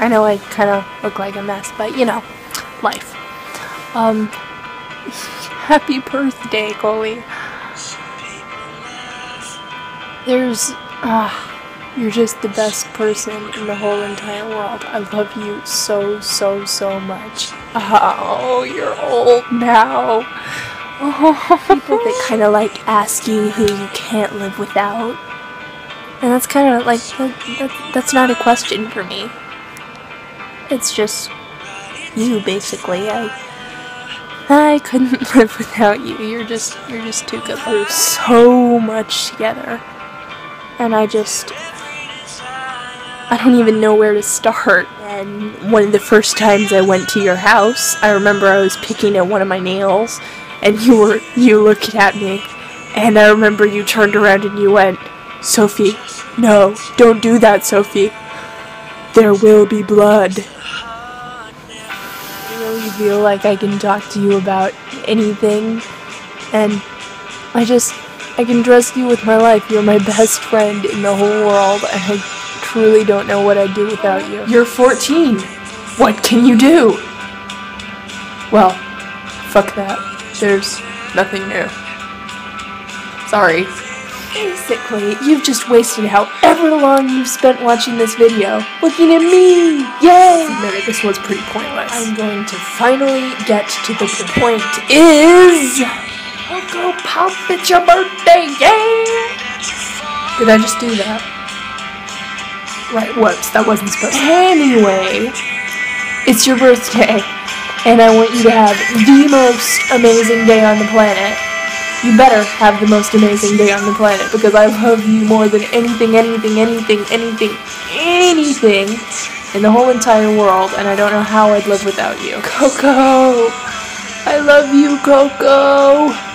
I know I kind of look like a mess, but you know, life. Um, happy birthday, Coley. There's, ah, you're just the best person in the whole entire world. I love you so, so, so much. Oh, you're old now. Oh. People that kind of like ask you who you can't live without. And that's kind of like, that, that, that's not a question for me. It's just you, basically. I I couldn't live without you. You're just you're just too good. We're so much together. And I just I don't even know where to start. And one of the first times I went to your house, I remember I was picking at one of my nails and you were you looked at me and I remember you turned around and you went, "Sophie, no, don't do that, Sophie. There will be blood." I really feel like I can talk to you about anything, and I just, I can trust you with my life. You're my best friend in the whole world, and I truly don't know what I'd do without you. You're 14. What can you do? Well, fuck that. There's nothing new. Sorry. Basically, you've just wasted however long you've spent watching this video, looking at me! Yay! Admit it, this was pretty pointless. I'm going to finally get to the point is... Uncle Pop, it's your birthday, yay! Did I just do that? Right, whoops, that wasn't supposed to Anyway, it's your birthday, and I want you to have the most amazing day on the planet you better have the most amazing day on the planet because I love you more than anything, anything, anything, anything, anything in the whole entire world, and I don't know how I'd live without you. Coco! I love you, Coco!